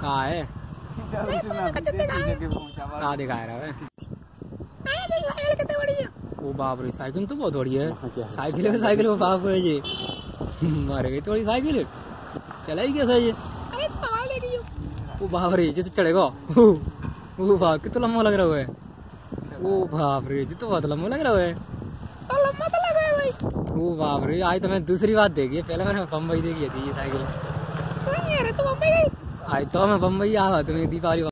कहा है? कहा दिखा रहा है? वो बाप रे साइकिल तो बहुत बड़ी है। साइकिल है साइकिल वो बाप है ये मर गई थोड़ी साइकिल। चलाई कैसा ये? वो बाप रे जैसे चढ़ेगा। वो बाप कितना लंबा लग रहा है वो बाप रे जी तो बहुत लंबा लग रहा है। वो बाप रे आज तो मैं दूसरी बात देखी है। पहले मैंने बम्बई देखी थी ये साइकिल। आज तो मैं बम्बई आवा तुम्हें दीपावली